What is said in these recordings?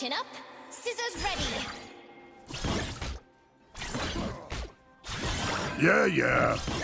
Chin up, scissors ready. Yeah, yeah.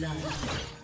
Blood.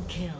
Double kill.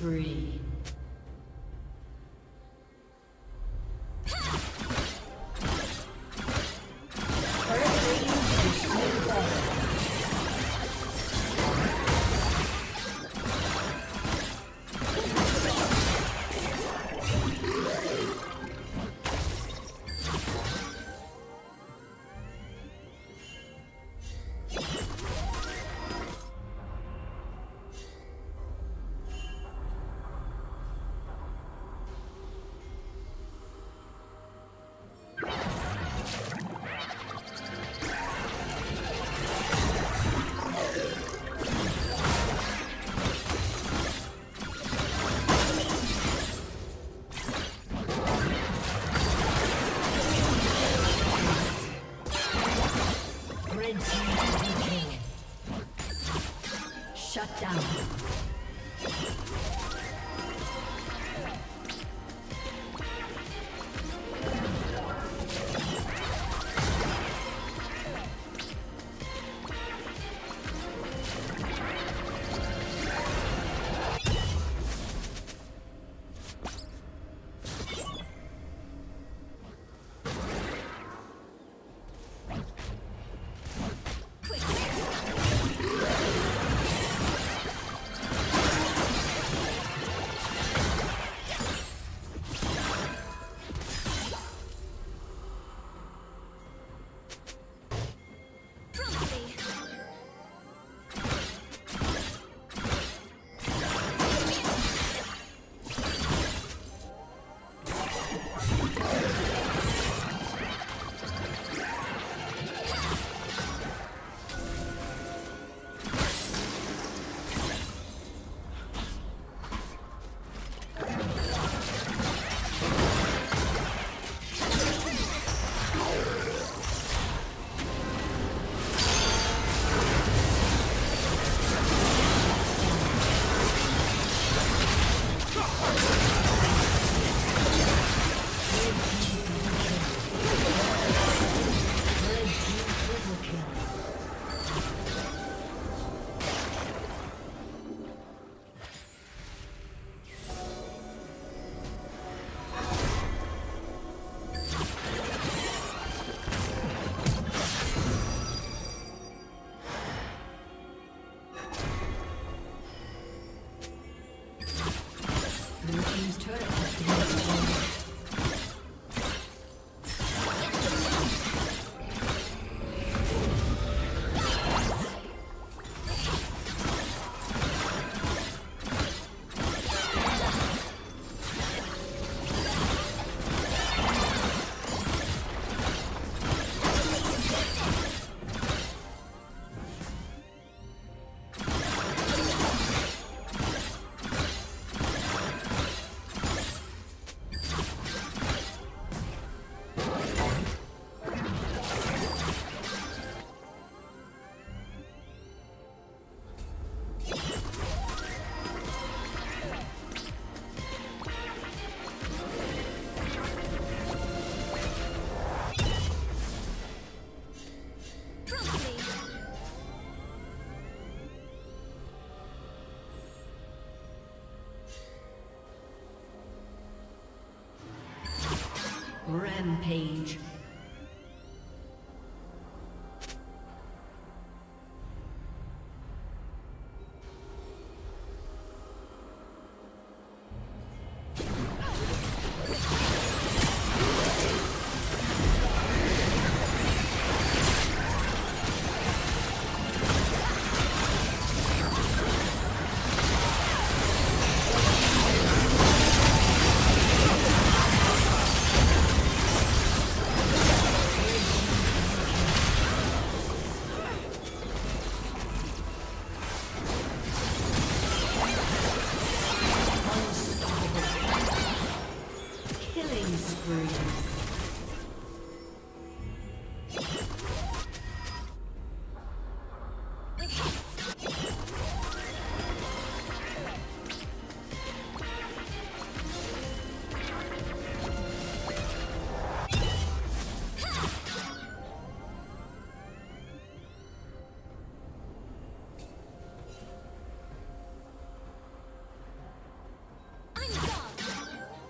Spree. Rampage.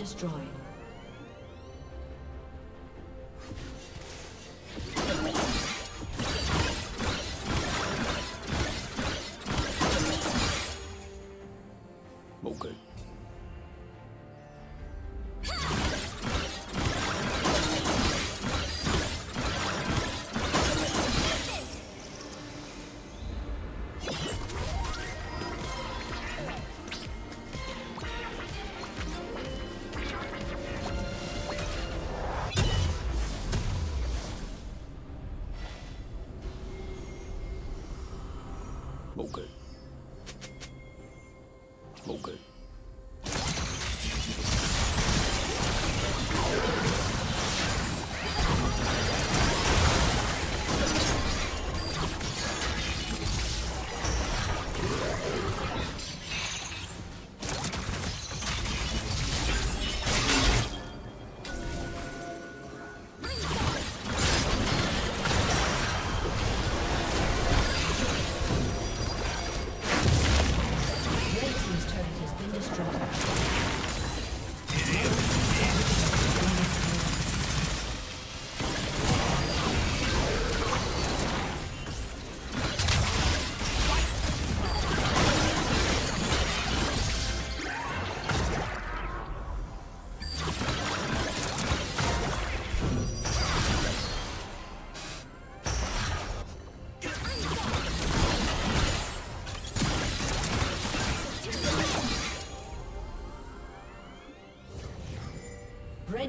Destroyed.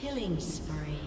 Killing spree.